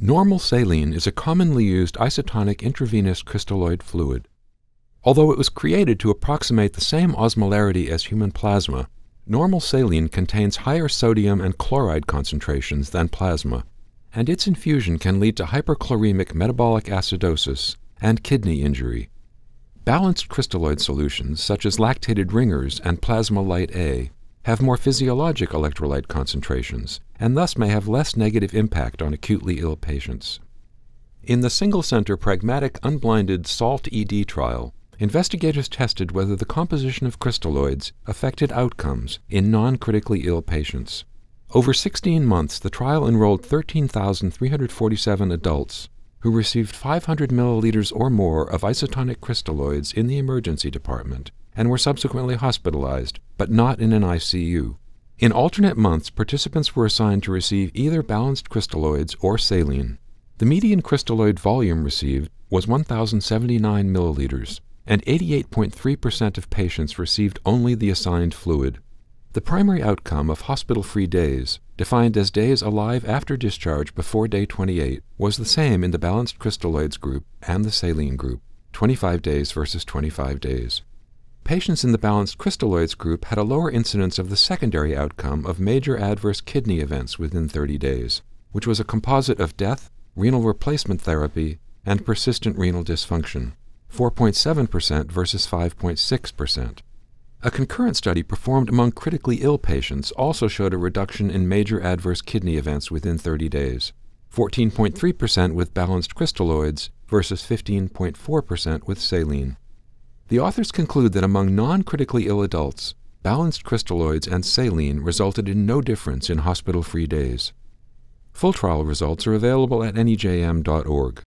Normal saline is a commonly used isotonic intravenous crystalloid fluid. Although it was created to approximate the same osmolarity as human plasma, normal saline contains higher sodium and chloride concentrations than plasma, and its infusion can lead to hyperchloremic metabolic acidosis and kidney injury. Balanced crystalloid solutions, such as lactated ringers and Plasma-Lyte A, have more physiologic electrolyte concentrations and thus may have less negative impact on acutely ill patients. In the single center pragmatic unblinded SALT ED trial, investigators tested whether the composition of crystalloids affected outcomes in non critically ill patients. Over 16 months, the trial enrolled 13,347 adults who received 500 milliliters or more of isotonic crystalloids in the emergency department and were subsequently hospitalized, but not in an ICU. In alternate months, participants were assigned to receive either balanced crystalloids or saline. The median crystalloid volume received was 1,079 milliliters, and 88.3% of patients received only the assigned fluid. The primary outcome of hospital free days, defined as days alive after discharge before day 28, was the same in the balanced crystalloids group and the saline group 25 days versus 25 days. Patients in the balanced crystalloids group had a lower incidence of the secondary outcome of major adverse kidney events within 30 days, which was a composite of death, renal replacement therapy, and persistent renal dysfunction 4.7% versus 5.6%. A concurrent study performed among critically ill patients also showed a reduction in major adverse kidney events within 30 days 14.3% with balanced crystalloids versus 15.4% with saline. The authors conclude that among non critically ill adults, balanced crystalloids and saline resulted in no difference in hospital free days. Full trial results are available at nejm.org.